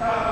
Stop